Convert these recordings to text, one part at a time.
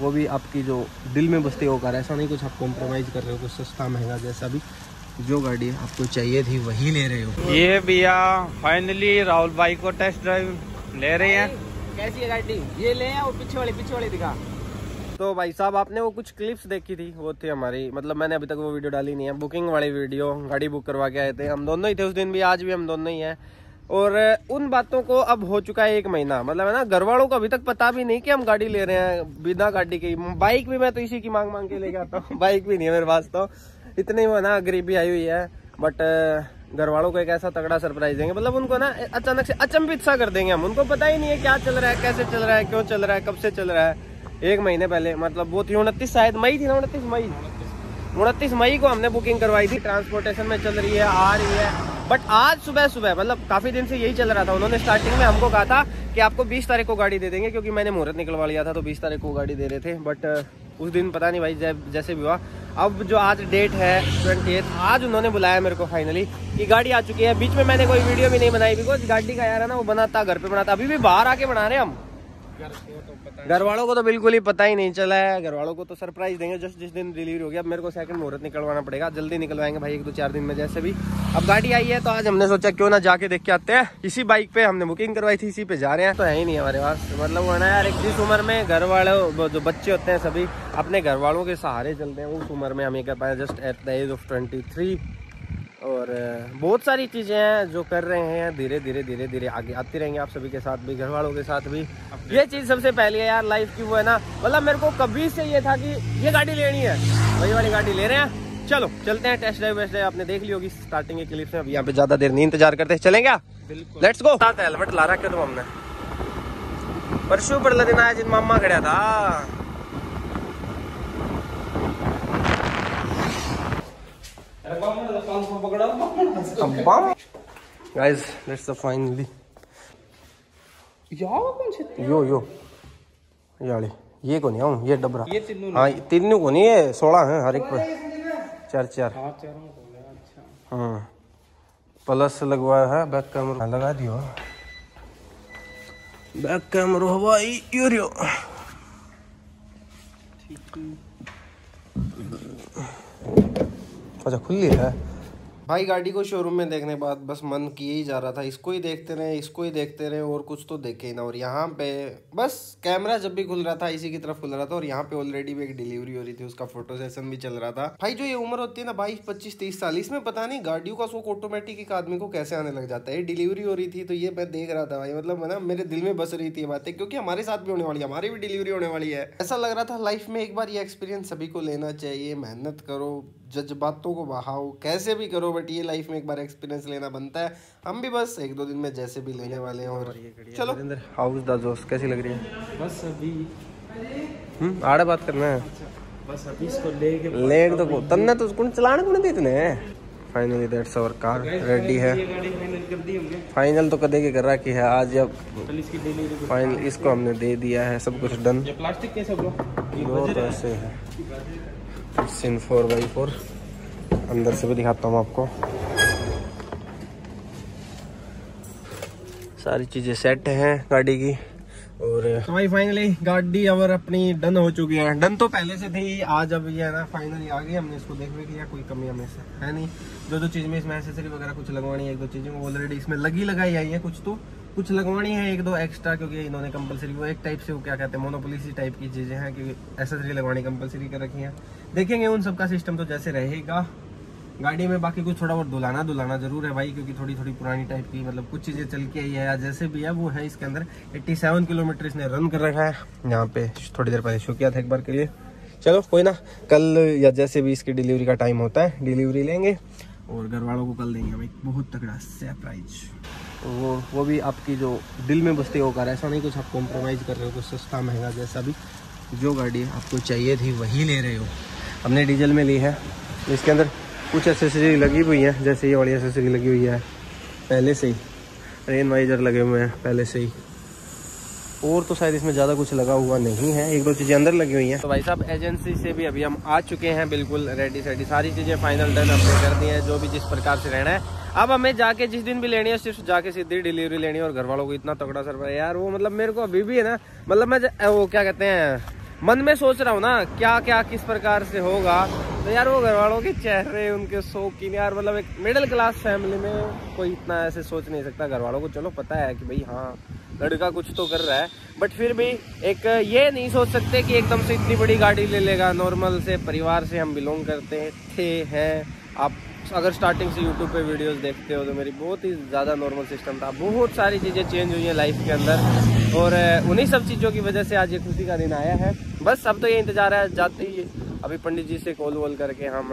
वो भी आपकी जो दिल में बसती हो कार ऐसा नहीं कुछ आप कॉम्प्रोमाइज़ कर रहे हो कुछ सस्ता महँगा जैसा भी जो गाड़ी आपको चाहिए थी वही ले रहे हो। ये भैया फाइनली राहुल भाई को टेस्ट ड्राइव ले रहे हैं। कैसी है गाड़ी? ये ले और पीछे वाले पीछे वाले दिखा। तो भाई साहब आपने वो कुछ क्लिप्स देखी थी? वो थी हमारी मतलब मैंने अभी तक वो वीडियो डाली नहीं है। बुकिंग वाली वीडियो गाड़ी बुक करवा के आए थे। हम दोनों ही थे उस दिन भी आज भी हम दोनों ही हैं। और उन बातों को अब हो चुका है एक महीना। मतलब है ना घर वालों को अभी तक पता भी नहीं कि हम गाड़ी ले रहे हैं बिना गाड़ी की। बाइक भी मैं तो इसी की मांग मांग के लेके आता हूँ। बाइक भी नहीं है मेरे पास तो। इतनी वो ना गरीबी आई हुई है बट घर वालों को एक ऐसा तगड़ा सरप्राइज़ देंगे। मतलब उनको ना अचानक से अचंभित सा कर देंगे हम। उनको पता ही नहीं है क्या चल रहा है, कैसे चल रहा है, क्यों चल रहा है, कब से चल रहा है। एक महीने पहले मतलब वो थी उनतीस, शायद मई थी ना उनतीस मई? उनतीस मई को हमने बुकिंग करवाई थी। ट्रांसपोर्टेशन में चल रही है, आ रही है। बट आज सुबह सुबह मतलब काफ़ी दिन से यही चल रहा था। उन्होंने स्टार्टिंग में हमको कहा था कि आपको 20 तारीख को गाड़ी दे देंगे, क्योंकि मैंने मुहूर्त निकलवा लिया था तो 20 तारीख को गाड़ी दे रहे थे। बट उस दिन पता नहीं भाई जैसे भी हुआ। अब जो आज डेट है ट्वेंटी आज उन्होंने बुलाया मेरे को फाइनली कि गाड़ी आ चुकी है। बीच में मैंने कोई वीडियो भी नहीं बनाई बिकॉज़ गाड़ी का यार है ना, वो बनाता, घर पे बनाता। अभी भी बाहर आके बना रहे हम। घर वालों को तो बिल्कुल ही पता ही नहीं चला है। घर वालों को तो सरप्राइज़ देंगे, जस्ट जिस दिन डिलीवरी हो गया अब मेरे को सेकंड मुहूर्त निकलवाना पड़ेगा। जल्दी निकलवाएँगे भाई, एक दो चार दिन में जैसे भी। अब गाड़ी आई है तो आज हमने सोचा क्यों ना जाके देख के आते हैं। इसी बाइक पे हमने बुकिंग करवाई थी, इसी पे जा रहे हैं। तो है ही नहीं हमारे पास। मतलब वो ना यार जिस उम्र में घर वाले जो बच्चे होते हैं सभी, अपने घर वालों के सहारे चलते हैं, उस उम्र में हम ये कर पाए just at the age of twenty और बहुत सारी चीज़ें हैं जो कर रहे हैं। धीरे धीरे धीरे धीरे आगे आती रहेंगे आप सभी के साथ भी घर वालों के साथ भी। ये चीज़ सबसे पहली है यार लाइफ की वो है ना। मतलब मेरे को कभी से ये था कि ये गाड़ी लेनी है। वही वाली गाड़ी ले रहे हैं। चलो चलते हैं टेस्ट ड्राइव वेस्ट ड्राइव आपने देख ली होगी स्टार्टिंग के क्लिप में अब यहाँ पे ज़्यादा देर नहीं इंतज़ार करते। चलें क्या लेट्स गो हेलमेट ला रखा तो हमने। परसों पर दिन आया जिन मामा खड़ा था। Guys let's finally yo yo. याली ये को नहीं हूँ ये डबरा। ये हाँ तीनों को नहीं है सोलह है हर एक पर चार चार। हाँ प्लस लगवाया है बैक कैमरा लगा दियो। बैक कैमरा हवाई यूरियो अच्छा खुली है। भाई गाड़ी को शोरूम में देखने के बाद बस मन किए ही जा रहा था, इसको ही देखते रहे, इसको ही देखते रहे और कुछ तो देखे ही ना। और यहाँ पे बस कैमरा जब भी खुल रहा था, इसी की तरफ़ खुल रहा था और यहाँ पे ऑलरेडी भी एक डिलीवरी हो रही थी, उसका फ़ोटो सेशन भी चल रहा था। भाई जो ये उम्र होती है ना, बाईस, पच्चीस, तीस साल, इसमें पता नहीं गाड़ियों का शौक ऑटोमेटिक एक आदमी को कैसे आने लग जाता है। डिलीवरी हो रही थी तो ये मैं देख रहा था भाई मतलब ना, मेरे दिल में बस रही थी बातें, क्योंकि हमारे साथ भी होने वाली है, हमारी भी डिलीवरी होने वाली है। ऐसा लग रहा था लाइफ में एक बार ये एक्सपीरियंस सभी को लेना चाहिए, मेहनत करो, जज्बातों को बहाओ कैसे भी करो बट ये लाइफ में एक बार एक्सपीरियंस लेना बनता है। हम भी बस एक दो दिन में जैसे भी लेने वाले हैं और चलो। हाउस दा जोश कैसी लग रही है? बस अभी हम्म आड़े बात करना है। अच्छा, बस अभी इसको लेके ले तो तन्ने तो उसको चलाने को नहीं देते finally that's our car ready है फाइनल तो कदे के कर रहा कि है आज अब फाइनल इसको हमने दे दिया है सब कुछ डन प्लास्टिक कैसे ब्रो? तो ऐसे है। सिन फोर बाई फोर अंदर से भी दिखाता हूँ आपको। सारी चीज़ें सेट हैं गाड़ी की और तो भाई फाइनली गाड़ी और अपनी डन हो चुकी है। डन तो पहले से थी, आज अब ये है ना फाइनली आ गई, हमने इसको देख भी किया कोई कमी हमें से है नहीं। जो जो चीज़ में इसमें एसेसरी वगैरह कुछ लगवानी है, एक दो चीज़ें ऑलरेडी इसमें लगी लगाई आई है कुछ तो। कुछ लगवानी है, एक दो एक्स्ट्रा क्योंकि इन्होंने कंपलसरी वो एक टाइप से वो क्या कहते हैं मोनोपोलिसी टाइप की चीज़ें हैं, क्योंकि एसेसरी लगवानी कंपलसरी कर रखी है। देखेंगे उन सबका सिस्टम तो जैसे रहेगा। गाड़ी में बाकी कुछ थोड़ा बहुत धुलाना धुलाना ज़रूर है भाई, क्योंकि थोड़ी थोड़ी पुरानी टाइप की मतलब कुछ चीज़ें चल के आई है, या जैसे भी है, वो है इसके अंदर। 87 किलोमीटर इसने रन कर रखा है। यहाँ पे थोड़ी देर पहले शो किया था एक बार के लिए। चलो, कोई ना, कल या जैसे भी इसकी डिलीवरी का टाइम होता है डिलीवरी लेंगे। और घर वालों को कल देंगे भाई बहुत तगड़ा सरप्राइज़ वो वो भी आपकी जो दिल में बसती हो कार ऐसा नहीं कुछ आप कॉम्प्रोमाइज़ कर रहे हो, कुछ सस्ता, महँगा जैसा भी। जो गाड़ी आपको चाहिए थी, वही ले रहे हो। हमने डीजल में ली है। इसके अंदर कुछ एसेसरी लगी हुई है, जैसे ये वाली एसेसरी लगी हुई है, पहले से ही। रेन वाइजर लगे हुए हैं, पहले से ही। और तो शायद इसमें ज़्यादा कुछ लगा हुआ नहीं है, एक दो चीज़ें अंदर लगी हुई हैं। तो भाई साहब एजेंसी से भी अभी हम आ चुके हैं, बिल्कुल रेडी सेडी सारी चीज़ें फाइनल डन हमने कर दी हैं, जो भी जिस प्रकार से रहना है। अब हमें जाके जिस दिन भी लेनी है, सिर्फ़ जाके सीधी डिलीवरी लेनी है, और घर वालों को इतना तगड़ा सर यार, वो मतलब मेरे को अभी भी है ना मतलब मैं वो क्या कहते हैं, मन में सोच रहा हूँ ना क्या क्या किस प्रकार से होगा तो यार वो घर वालों के चेहरे, उनके शौकीन, यार मतलब एक मिडिल क्लास फैमिली में कोई इतना ऐसे सोच नहीं सकता। घर वालों को चलो पता है कि भाई हाँ लड़का कुछ तो कर रहा है। बट फिर भी एक ये नहीं सोच सकते कि एकदम से इतनी बड़ी गाड़ी ले लेगा। नॉर्मल से, परिवार से हम बिलोंग करते हैं, थे, हैं। आप अगर स्टार्टिंग से यूट्यूब पे वीडियोस देखते हो तो मेरी बहुत ही ज़्यादा नॉर्मल सिस्टम था। बहुत सारी चीज़ें चेंज हुई हैं लाइफ के अंदर। और उन्हीं सब चीज़ों की वजह से आज ये खुशी का दिन आया है। बस अब तो ये इंतज़ार है, जाते ही अभी पंडित जी से कॉल वॉल करके हम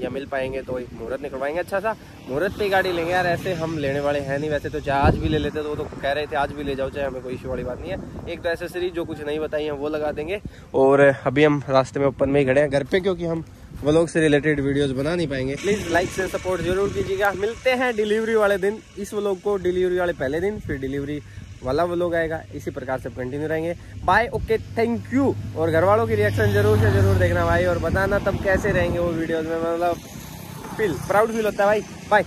या मिल पाएँगे तो एक मुहूर्त निकलवाएँगे। अच्छा सा, मुहूर्त पे गाड़ी लेंगे यार, ऐसे हम लेने वाले हैं नहीं वैसे तो चाहे आज भी ले लेते तो वो तो कह रहे थे आज भी ले जाओ, चाहे हमें कोई इशू वाली बात नहीं है। एक तो एसेसरी जो कुछ नहीं बताई है वो लगा देंगे। और अभी हम रास्ते में ओपन में ही खड़े हैं घर पे, क्योंकि हम व्लॉग से रिलेटेड वीडियोस बना नहीं पाएँगे। प्लीज़ लाइक से सपोर्ट ज़रूर कीजिएगा। मिलते हैं डिलीवरी वाले दिन। इस व्लॉग को डिलीवरी वाले पहले दिन, फिर डिलीवरी वाला वो लोग आएगा। इसी प्रकार से कंटिन्यू रहेंगे। बाय ओके थैंक यू और घर वालों की रिएक्शन ज़रूर से ज़रूर देखना भाई और बताना तब कैसे रहेंगे वो वीडियोज़ में। मतलब फील प्राउड फील होता है भाई। बाय